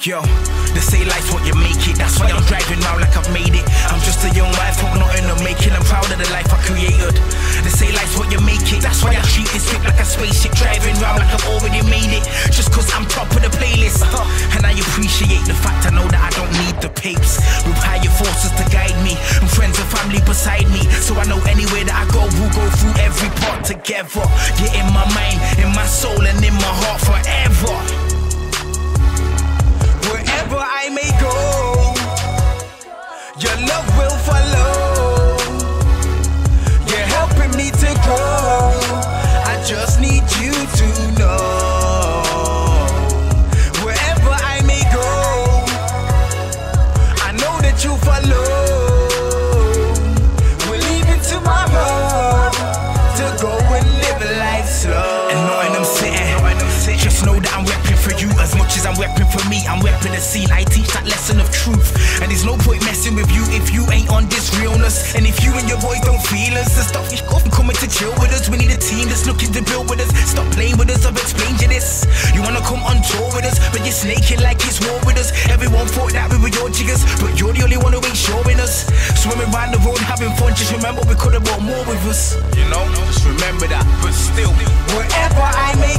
Yo, they say life's what you make it. That's why I'm driving round like I've made it. I'm just a young wife, hope not in the making. I'm proud of the life I created. They say life's what you make it. That's why I treat this trip like a spaceship. Driving round like I've already made it. Just cause I'm top of the playlist. Uh-huh. And I appreciate the fact I know that I don't need the papes. With higher forces to guide me. And friends and family beside me. So I know anywhere that I go, we'll go through every part together. Yeah, in my mind, in my soul, I'm repping the scene. I teach that lesson of truth, and there's no point messing with you if you ain't on this realness. And if you and your boys don't feel us, then stop off and coming to chill with us. We need a team that's looking to build with us. Stop playing with us. I've explained you this. You wanna come on tour with us, but you're snaking like it's war with us. Everyone thought that we were your jiggers, but you're the only one who ain't showing us. Swimming round the road having fun. Just remember we could have brought more with us. You know, just remember that. But still, wherever I may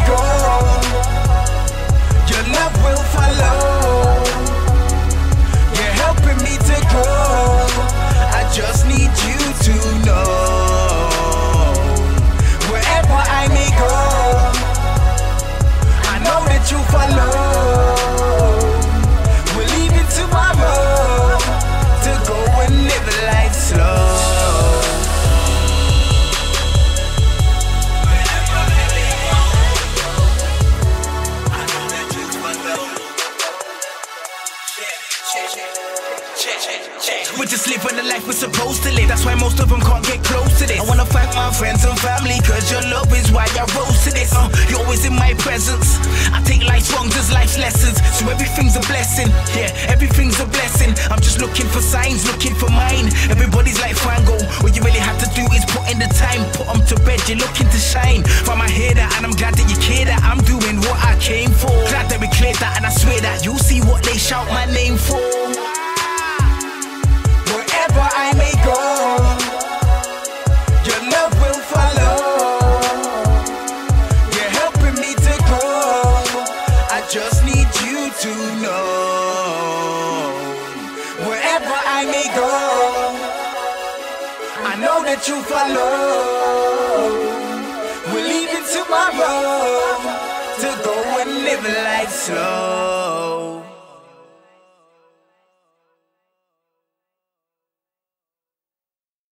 We're just living the life we're supposed to live. That's why most of them can't get close to this. I wanna thank my friends and family, cause your love is why I rose to this. Uh, you're always in my presence. I take life's wrongs as life's lessons. So everything's a blessing. Yeah, everything's a blessing. I'm just looking for signs, looking for mine. Everybody's like Fangol. What you really have to do is put in the time, put them to bed. You're looking to shine. From I hear that, and I'm glad that you care that I'm doing what I came for. Glad that we cleared that, and I swear that you'll see what they shout my I may go, I know that you follow. We're leaving tomorrow to go and live life slow.